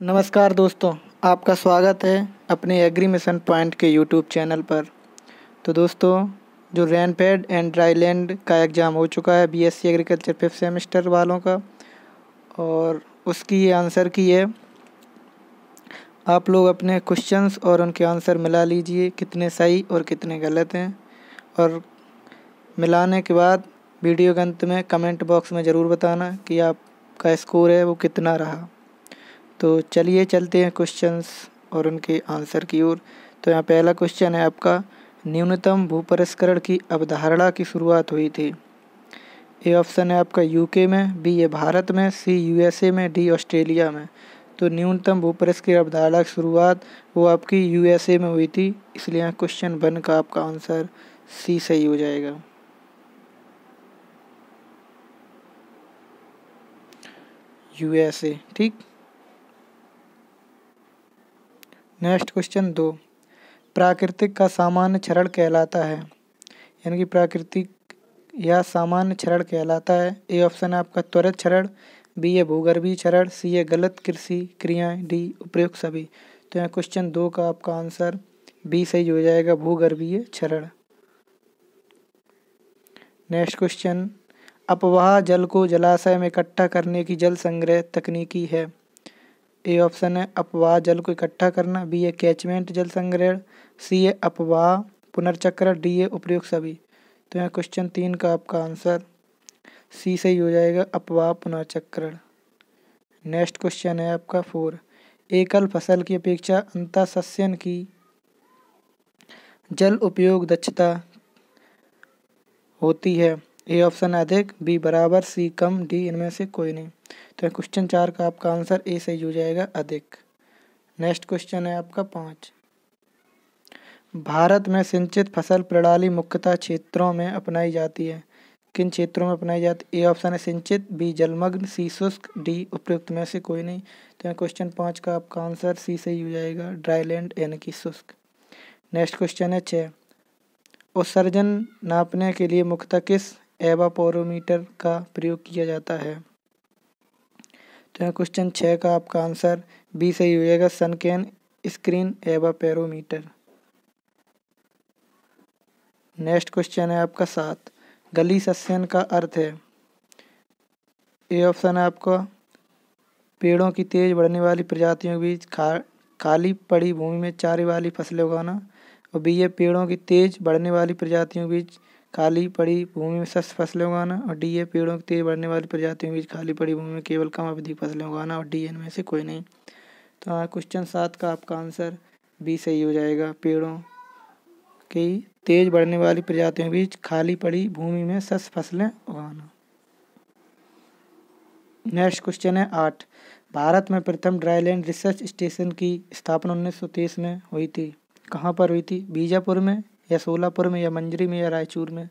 नमस्कार दोस्तों, आपका स्वागत है अपने एग्री मिशन पॉइंट के यूट्यूब चैनल पर। तो दोस्तों, जो रैनपैड एंड ड्राईलैंड का एग्ज़ाम हो चुका है बीएससी एग्रीकल्चर फिफ्थ सेमेस्टर वालों का, और उसकी ये आंसर की है, आप लोग अपने क्वेश्चंस और उनके आंसर मिला लीजिए, कितने सही और कितने गलत हैं। और मिलाने के बाद वीडियो के अंत में कमेंट बॉक्स में ज़रूर बताना कि आपका स्कोर है वो कितना रहा। तो चलिए चलते हैं क्वेश्चंस और उनके आंसर की ओर। तो यहाँ पहला क्वेश्चन है आपका, न्यूनतम भूपरिष्करण की अवधारणा की शुरुआत हुई थी। ए ऑप्शन है आपका यूके में बी है भारत में सी यूएसए में डी ऑस्ट्रेलिया में। तो न्यूनतम भूपरिष्क की अवधारणा की शुरुआत वो आपकी यूएसए में हुई थी, इसलिए यहाँ क्वेश्चन वन का आपका आंसर सी सही हो जाएगा। यूएसए ठीक? नेक्स्ट क्वेश्चन दो। प्राकृतिक का सामान्य क्षरण कहलाता है। यानी कि प्राकृतिक या सामान्य क्षरण कहलाता है। ए ऑप्शन है आपका त्वरित क्षरण बी है भूगर्भीय क्षरण सी है गलत कृषि क्रियाएँ डी उपयुक्त सभी। तो यहाँ क्वेश्चन दो का आपका आंसर बी सही हो जाएगा भूगर्भीय क्षरण। नेक्स्ट क्वेश्चन अपवाह जल को जलाशय में इकट्ठा करने की जल संग्रह तकनीकी है। ए ऑप्शन है अपवाह जल को इकट्ठा करना, बी है कैचमेंट जल संग्रहण, सी है अपवाह पुनर्चक्रण डी है उपयुक्त सभी। तो यहाँ क्वेश्चन तीन का आपका आंसर सी सही हो जाएगा अपवाह पुनर्चक्रण नेक्स्ट क्वेश्चन है आपका फोर एकल फ़सल की अपेक्षा अंता सस्यन की। जल उपयोग दक्षता होती है। ए ऑप्शन अधिक, बी बराबर, सी कम, डी इनमें से कोई नहीं। तो क्वेश्चन चार का आपका आंसर ए सही हो जाएगा, अधिक। नेक्स्ट क्वेश्चन है आपका पाँच। भारत में सिंचित फ़सल प्रणाली मुख्यतः क्षेत्रों में अपनाई जाती है। किन क्षेत्रों में अपनाई जाती है? ए ऑप्शन है सिंचित, बी जलमग्न, सी शुष्क, डी उपयुक्त में से कोई नहीं। तो क्वेश्चन पाँच का आपका आंसर सी सही हो जाएगा ड्राईलैंड यानी कि शुष्क। नेक्स्ट क्वेश्चन है छः। उत्सर्जन नापने के लिए मुख्यतः किस एवापोरोमीटर का प्रयोग किया जाता है। तो यहाँ क्वेश्चन छः का आपका आंसर बी सही हो जाएगा। सनकैन स्क्रीन एवापेरोमीटर नेक्स्ट क्वेश्चन है आपका सात। गली सस्यन का अर्थ है। ए ऑप्शन है आपका। पेड़ों की तेज बढ़ने वाली प्रजातियों के बीच खा, खाली पड़ी भूमि में चारे वाली फ़सलें उगाना और बी है पेड़ों की तेज बढ़ने वाली प्रजातियों के बीच खाली पड़ी भूमि में सस्त फ़सलें उगाना, और डी है पेड़ों की तेज बढ़ने वाली प्रजातियों के बीच खाली पड़ी भूमि में केवल कम अवधि फ़सलें उगाना, और डी इनमें से कोई नहीं। तो हाँ क्वेश्चन सात का आपका आंसर बी सही हो जाएगा। पेड़ों की तेज बढ़ने वाली प्रजातियों के बीच खाली पड़ी भूमि में सस्त फ़सलें उगाना। नेक्स्ट क्वेश्चन है आठ। भारत में प्रथम ड्राईलैंड रिसर्च स्टेशन की स्थापना उन्नीस में हुई थी। कहाँ पर हुई थी? बीजापुर में या सोलापुर में या मंजरी में या रायचूर में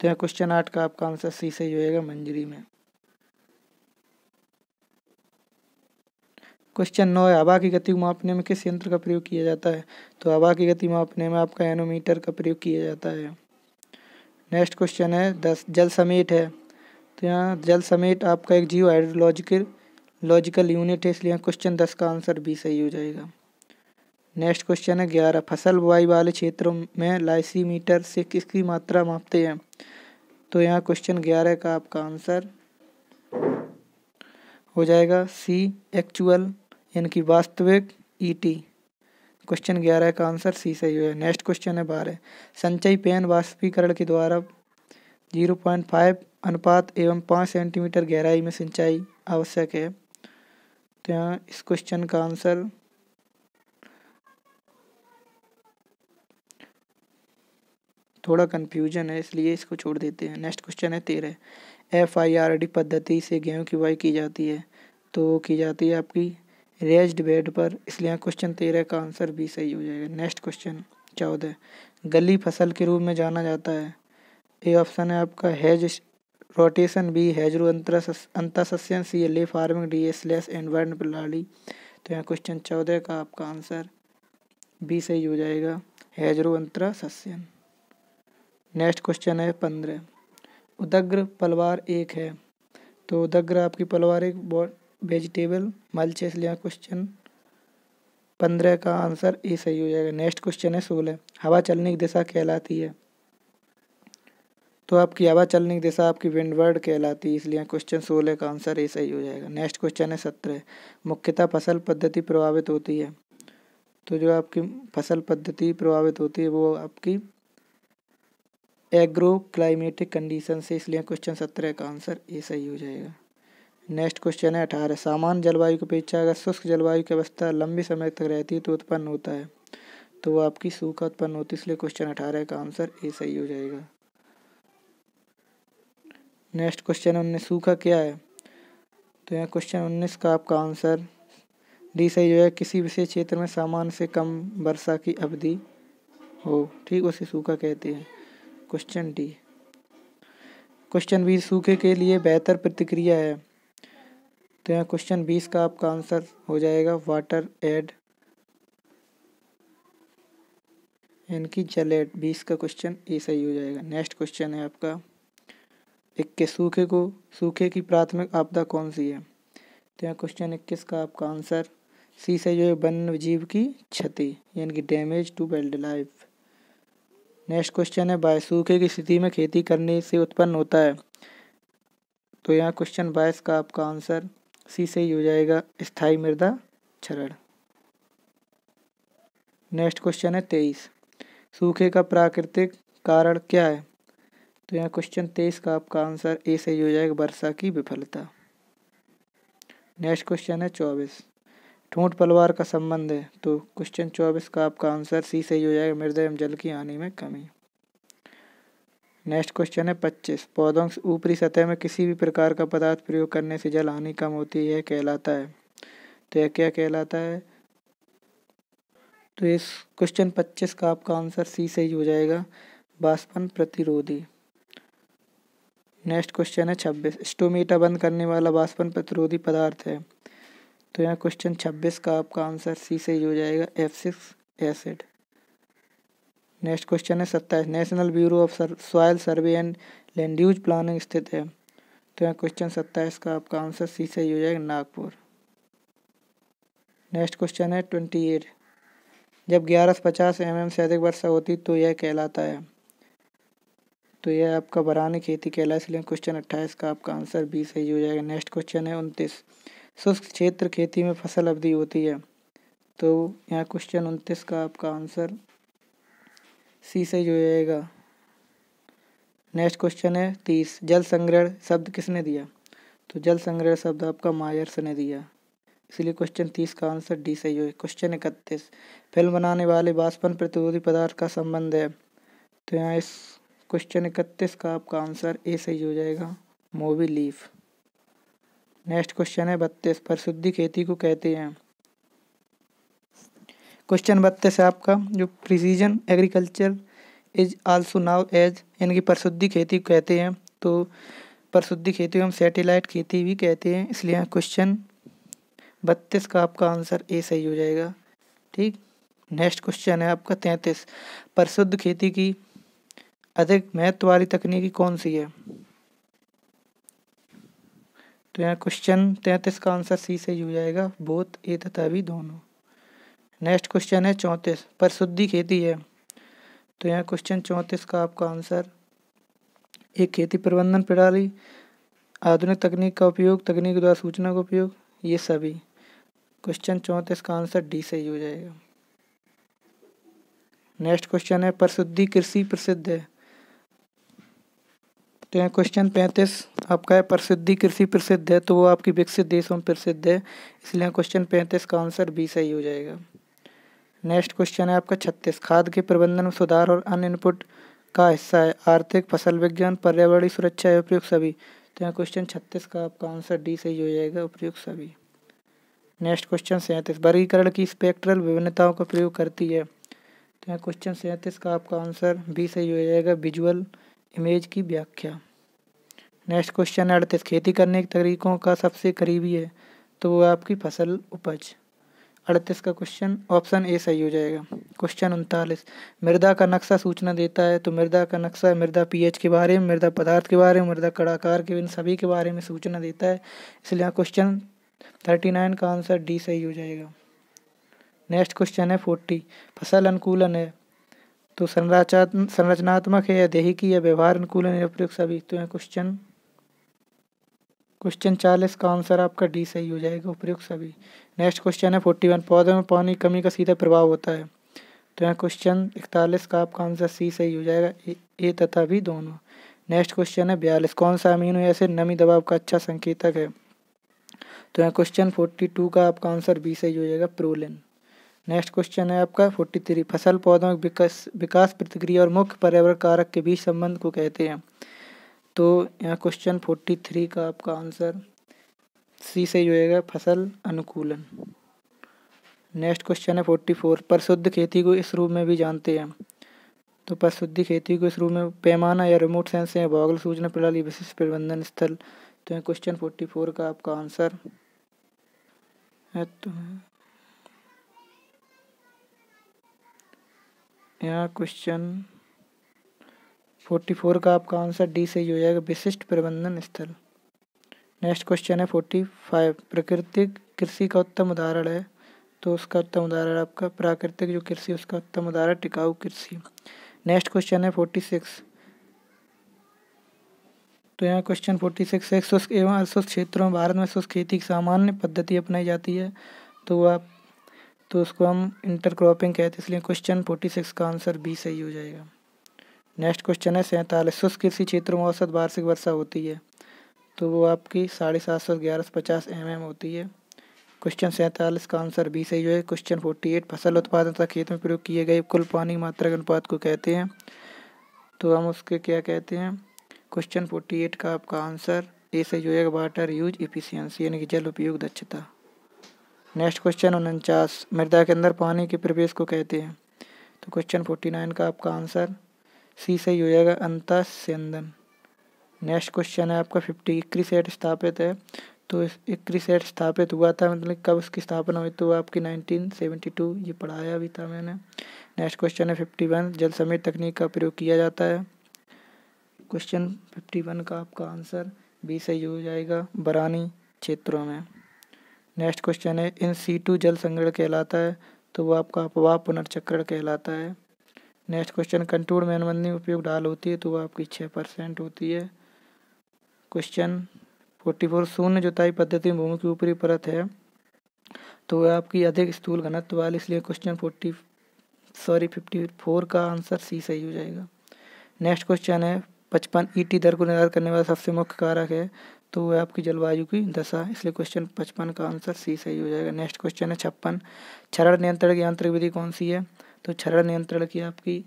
तो यहाँ क्वेश्चन आठ का आपका आंसर सी सही होएगा मंजरी में। क्वेश्चन नौ है हवा की गति मापने में किस यंत्र का प्रयोग किया जाता है? तो हवा की गति मापने में आपका एनोमीटर का प्रयोग किया जाता है। नेक्स्ट क्वेश्चन है, दस, जल समेट है। तो यहाँ जल समेट आपका एक जियो हाइड्रोलॉजिकल लॉजिकल यूनिट है, इसलिए क्वेश्चन दस का आंसर बी सही हो जाएगा। नेक्स्ट क्वेश्चन है, ग्यारह। फ़सल बुआई वाले क्षेत्रों में लाइसीमीटर से किसकी मात्रा मापते हैं? तो यहाँ क्वेश्चन ग्यारह का आपका आंसर हो जाएगा सी एक्चुअल यानी कि वास्तविक ईटी क्वेश्चन ग्यारह का आंसर सी सही है। नेक्स्ट क्वेश्चन है बारह। संचयी पेन वाष्पीकरण के द्वारा ज़ीरो पॉइंट फाइव अनुपात एवं पाँच सेंटीमीटर गहराई में सिंचाई आवश्यक है। तो यहाँ इस क्वेश्चन का आंसर थोड़ा कन्फ्यूज़न है, इसलिए इसको छोड़ देते हैं। नेक्स्ट क्वेश्चन है तेरह। एफ़ आई आर डी पद्धति से गेहूँ की बुआई की जाती है। तो की जाती है आपकी रेज्ड बेड पर। इसलिए यहाँ क्वेश्चन तेरह का आंसर भी सही हो जाएगा। नेक्स्ट क्वेश्चन चौदह। गली फ़सल के रूप में जाना जाता है। ए ऑप्शन है आपका हैज़ रोटेशन बी हैजरू अंतरसस्यन C alley farming D soilless environment प्रणाली। तो यहाँ क्वेश्चन चौदह का आपका आंसर बी सही हो जाएगा। हैजरू अंतरा सस्यन नेक्स्ट क्वेश्चन है पंद्रह। उदग्र पलवार एक है। तो उदग्र आपकी पलवार एक वेजिटेबल मल्च इसलिए क्वेश्चन पंद्रह का आंसर ए सही हो जाएगा। नेक्स्ट क्वेश्चन है सोलह। हवा चलने की दिशा कहलाती है। तो आपकी हवा चलने की दिशा आपकी विंडवर्ड कहलाती है, इसलिए क्वेश्चन सोलह का आंसर ए सही हो जाएगा। नेक्स्ट क्वेश्चन है सत्रह। मुख्यतः फ़सल पद्धति प्रभावित होती है। तो जो आपकी फ़सल पद्धति प्रभावित होती है, वो आपकी एग्रो क्लाइमेटिक कंडीशन से इसलिए क्वेश्चन सत्रह का आंसर ए सही हो जाएगा। नेक्स्ट क्वेश्चन है अठारह। सामान्य जलवायु की अपेक्षा अगर शुष्क जलवायु की अवस्था लंबे समय तक रहती है तो उत्पन्न होता है। तो आपकी सूखा उत्पन्न होती है, इसलिए क्वेश्चन अठारह का आंसर ए सही हो जाएगा। नेक्स्ट क्वेश्चन उन्नीस। सूखा क्या है? तो यहाँ क्वेश्चन उन्नीस का आपका आंसर डी सही है किसी विशेष क्षेत्र में सामान्य से कम वर्षा की अवधि हो, ठीक उसे सूखा कहते हैं। Question D. क्वेश्चन बी, सूखे के लिए बेहतर प्रतिक्रिया है। तो यहाँ क्वेश्चन बीस का आपका आंसर हो जाएगा वाटर एड इनकी जल एड बीस का क्वेश्चन ए सही हो जाएगा। नेक्स्ट क्वेश्चन है आपका, इक्कीस, सूखे को, सूखे की प्राथमिक आपदा कौन सी है? तो यहाँ क्वेश्चन इक्कीस का आपका आंसर, सी से जो है वन्य जीव की क्षति, यानी कि damage to wildlife next question है बाईस सूखे की स्थिति में खेती करने से उत्पन्न होता है। तो यहाँ क्वेश्चन बाईस का आपका आंसर सी से ही हो जाएगा स्थायी मृदा क्षरण। नेक्स्ट क्वेश्चन है, तेईस। सूखे का प्राकृतिक कारण क्या है? तो यहाँ क्वेश्चन तेईस का आपका आंसर ए सही हो जाएगा, वर्षा की विफलता। नेक्स्ट क्वेश्चन है, चौबीस। ठूंठ पलवार का संबंध है तो क्वेश्चन चौबीस का आपका आंसर सी सही हो जाएगा, मृदय एवं जल की हानि में कमी। नेक्स्ट क्वेश्चन है पच्चीस। पौधों की ऊपरी सतह में किसी भी प्रकार का पदार्थ प्रयोग करने से जल हानि कम होती है कहलाता है। तो यह क्या कहलाता है? तो इस क्वेश्चन पच्चीस का आपका आंसर सी सही हो जाएगा, बाष्पन प्रतिरोधी। नेक्स्ट क्वेश्चन है छब्बीस। स्टोमीटा बंद करने वाला बाष्पन प्रतिरोधी पदार्थ है। तो यहाँ क्वेश्चन छब्बीस का आपका आंसर सी सही हो जाएगा F six acid next question है सत्ताईस. National Bureau of Soil Survey and Land Use Planning स्थित है। तो यहाँ क्वेश्चन सत्ताईस का आपका आंसर सी सही हो जाएगा, नागपुर. नेक्स्ट क्वेश्चन है ट्वेंटी एट जब ग्यारह सौ पचास एम एम से अधिक वर्षा होती तो यह कहलाता है। तो यह आपका बरानी खेती कहला इसलिए क्वेश्चन अट्ठाईस का आपका आंसर बी सही हो जाएगा। नेक्स्ट क्वेश्चन है उनतीस. शुष्क क्षेत्र खेती में फ़सल अवधि होती है। तो यहाँ क्वेश्चन उनतीस का आपका आंसर सी सही हो जाएगा। नेक्स्ट क्वेश्चन है तीस। जल संग्रहण शब्द किसने दिया? तो जल संग्रहण शब्द आपका मायर्स ने दिया। इसलिए क्वेश्चन तीस का आंसर डी सही हो क्वेश्चन इकतीस। फ़िल्म बनाने वाले बाष्पन प्रतिरोधी पदार्थ का संबंध है। तो यहाँ इस क्वेश्चन इकतीस का आपका आंसर ए सही हो जाएगा। मोबी लीफ नेक्स्ट क्वेश्चन है, बत्तीस परिशुद्धि खेती को कहते हैं। क्वेश्चन बत्तीस है आपका, जो precision agriculture is also known as यानी कि परिशुद्धि खेती कहते हैं तो परिशुद्धि खेती हम सैटेलाइट खेती भी कहते हैं, इसलिए क्वेश्चन बत्तीस का आपका आंसर ए सही हो जाएगा। ठीक? नेक्स्ट क्वेश्चन है आपका तैंतीस परिशुद्ध खेती की अधिक महत्व वाली तकनीकी कौन सी है? तो यहाँ क्वेश्चन तैंतीस का आंसर सी सही हो जाएगा। बोथ ए तथा भी दोनों। नेक्स्ट क्वेश्चन है चौंतीस। पर शुद्धि खेती है। तो यहाँ क्वेश्चन चौंतीस का आपका आंसर एक खेती प्रबंधन प्रणाली, आधुनिक तकनीक का उपयोग, तकनीक द्वारा सूचना का उपयोग, ये सभी। क्वेश्चन चौंतीस का आंसर डी सही हो जाएगा। नेक्स्ट क्वेश्चन है परशुद्धि कृषि प्रसिद्ध है। तो यहाँ क्वेश्चन पैंतीस, आपका है प्रसिद्धि, कृषि प्रसिद्ध है तो वो आपकी विकसित देशों में प्रसिद्ध है। इसलिए क्वेश्चन पैंतीस का आंसर बी सही हो जाएगा। नेक्स्ट क्वेश्चन है आपका छत्तीस, खाद के प्रबंधन में सुधार और अन्य इनपुट का हिस्सा है। आर्थिक, फ़सल विज्ञान पर्यावरणीय सुरक्षा या उपयुक्त सभी। तो यहाँ क्वेश्चन छत्तीस का आपका आंसर डी सही हो जाएगा, उपयुक्त सभी। नेक्स्ट क्वेश्चन सैंतीस, वर्गीकरण की स्पेक्ट्रल विभिन्नताओं का प्रयोग करती है। तो यहाँ क्वेश्चन सैंतीस का आपका आंसर बी सही हो जाएगा विजुअल इमेज की व्याख्या। नेक्स्ट क्वेश्चन है, अड़तीस। खेती करने के तरीकों का सबसे करीबी है तो वो आपकी फ़सल उपज। अड़तीस का क्वेश्चन ऑप्शन ए सही हो जाएगा। क्वेश्चन उनतालीस। मृदा का नक्शा सूचना देता है तो मृदा का नक्शा मृदा पीएच के बारे में, मृदा पदार्थ के बारे में, मृदा कड़ाकार के, इन सभी के बारे में सूचना देता है। इसलिए क्वेश्चन थर्टी नाइन का आंसर डी सही हो जाएगा। नेक्स्ट क्वेश्चन है फोर्टी फ़सल अनुकूलन है तो संरचा संरचनात्मक है या देहिकी या व्यवहार अनुकूल प्रयोग सभी तो यहाँ क्वेश्चन। क्वेश्चन चालीस का आंसर आपका डी सही हो जाएगा उपयुक्त सभी। नेक्स्ट क्वेश्चन है, फोर्टी वन। पौधे में पानी कमी का सीधा प्रभाव होता है। तो यहाँ क्वेश्चन इकतालीस का आपका आंसर सी सही हो जाएगा, ए तथा भी दोनों। नेक्स्ट क्वेश्चन है, बयालीस। कौन सा अमीनो एसिड नमी दबाव का अच्छा संकेतक है? तो यहाँ क्वेश्चन फोर्टी टू का आपका आंसर बी सही हो जाएगा, प्रोलिन। नेक्स्ट क्वेश्चन है आपका फोर्टी थ्री फ़सल पौधों के विकास विकास प्रतिक्रिया और मुख्य पर्यावरण कारक के बीच संबंध को कहते हैं। तो यहाँ क्वेश्चन फोर्टी थ्री का आपका आंसर सी सही हो जाएगा फ़सल अनुकूलन। नेक्स्ट क्वेश्चन है फोर्टी फोर परिशुद्ध खेती को इस रूप में भी जानते हैं। तो परिशुद्धि खेती को इस रूप में पैमाना या रिमोट सेंस या भौगोलिक सूचना प्रणाली विशिष्ट प्रबंधन स्थल। तो यहाँ क्वेश्चन फोर्टी फोर का आपका आंसर है तो यहाँ क्वेश्चन फोर्टी फोर का आपका आंसर डी सही हो जाएगा, विशिष्ट प्रबंधन स्थल। नेक्स्ट क्वेश्चन है फोर्टी फाइव प्राकृतिक कृषि का उत्तम उदाहरण है। तो उसका उत्तम उदाहरण आपका, प्राकृतिक जो कृषि, उसका उत्तम उदाहरण टिकाऊ कृषि। नेक्स्ट क्वेश्चन है फोर्टी सिक्स तो यहाँ क्वेश्चन फोर्टी सिक्स है, शुष्क एवं अशुष्क क्षेत्रों में भारत में शुष्क खेती की सामान्य पद्धति अपनाई जाती है। तो आप तो उसको हम इंटरक्रॉपिंग कहते हैं, इसलिए क्वेश्चन फोर्टी सिक्स का आंसर बी सही हो जाएगा। नेक्स्ट क्वेश्चन है, सैंतालीस शुष्क कृषि क्षेत्रों में औसत वार्षिक वर्षा होती है तो वो आपकी साढ़े सात सौ ग्यारह सौ पचास एम एम होती है। क्वेश्चन सैंतालीस का आंसर बी सही है क्वेश्चन फोर्टी एट फ़सल उत्पादन तथा खेत में प्रयोग किए गए कुल पानी मात्रा के अनुपात को कहते हैं। तो हम उसके क्या कहते हैं? क्वेश्चन फोर्टी एट का आपका आंसर ए सही है वाटर यूज़ इफिशियंसी यानी कि जल उपयोग दक्षता। नेक्स्ट क्वेश्चन उनचास। मृदा के अंदर पानी के प्रवेश को कहते हैं। तो क्वेश्चन फोर्टी नाइन का आपका आंसर सी सही हो जाएगा अंत सेंदन नेक्स्ट क्वेश्चन है आपका फिफ्टी इक्री सेट स्थापित है। तो इक्री सेट स्थापित हुआ था मतलब कब उसकी स्थापना हुई? तो आपकी नाइनटीन सेवेंटी टू ये पढ़ाया भी था मैंने। नेक्स्ट क्वेश्चन है फिफ्टी वन जल समेत तकनीक का प्रयोग किया जाता है। क्वेश्चन फिफ्टी वन का आपका आंसर बी सही हो जाएगा। बरानी क्षेत्रों में। नेक्स्ट क्वेश्चन है, इन सी टू जल संग्रहण कहलाता है तो वो आपका अपवाह पुनर्चक्रण कहलाता है। नेक्स्ट क्वेश्चन कंटूर में अनुबंधी उपयोग ढाल होती है तो वो आपकी छः परसेंट होती है। क्वेश्चन फोर्टी फोर शून्य जुताई पद्धति में भूमि की ऊपरी परत है तो वह आपकी अधिक स्थूल घनत्व वाली, इसलिए question forty sorry fifty four का आंसर सी सही हो जाएगा। नेक्स्ट क्वेश्चन है, पचपन ई टी दर को निर्धारित करने वाला सबसे मुख्य कारक है तो वह आपकी जलवायु की दशा इसलिए क्वेश्चन पचपन का आंसर सी सही हो जाएगा। नेक्स्ट क्वेश्चन है छप्पन। क्षरण नियंत्रण की आंतरिक विधि कौन सी है? तो क्षरण नियंत्रण की आपकी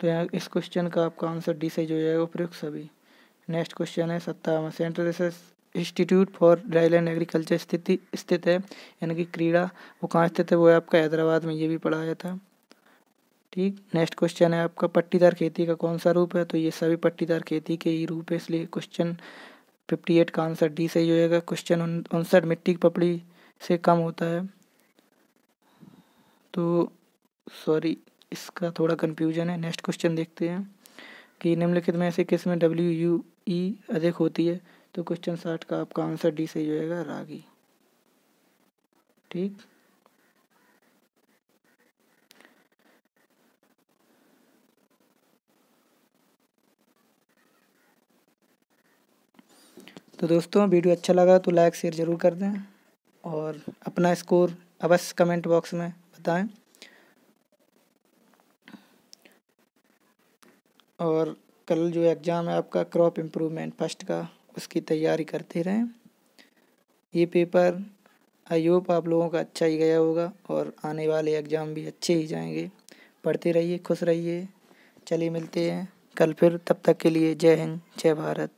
तो यहाँ इस क्वेश्चन का आपका आंसर डी सही हो जाएगा। उपयुक्त सभी। नेक्स्ट क्वेश्चन है सत्तावन। Central Research Institute for Dryland Agriculture स्थिति स्थित है। यानी कि क्रीड़ा वो कहाँ स्थित है? वो है आपका हैदराबाद में। ये भी पढ़ाया था। ठीक। नेक्स्ट क्वेश्चन है आपका, पट्टीदार खेती का कौन सा रूप है? तो ये सभी पट्टीदार खेती के ही रूप है, इसलिए क्वेश्चन फिफ्टी एट का आंसर डी सही होएगा क्वेश्चन उनसठ मिट्टी की पपड़ी से कम होता है। तो सॉरी इसका थोड़ा कन्फ्यूज़न है। नेक्स्ट क्वेश्चन देखते हैं कि निम्नलिखित में ऐसे किसमें डब्ल्यू यू ई अधिक होती है? तो क्वेश्चन साठ का आपका आंसर डी सही होएगा रागी। ठीक। तो दोस्तों, वीडियो अच्छा लगा तो लाइक, शेयर ज़रूर कर दें और अपना स्कोर अवश्य कमेंट बॉक्स में बताएँ। और कल जो एग्ज़ाम है आपका, क्रॉप इम्प्रूवमेंट फ़र्स्ट का, उसकी तैयारी करते रहें। ये पेपर, आई होप आप लोगों का अच्छा ही गया होगा और आने वाले एग्ज़ाम भी अच्छे ही जाएँगे। पढ़ते रहिए, खुश रहिए। चलिए मिलते हैं कल फिर, तब तक के लिए जय हिंद, जय भारत।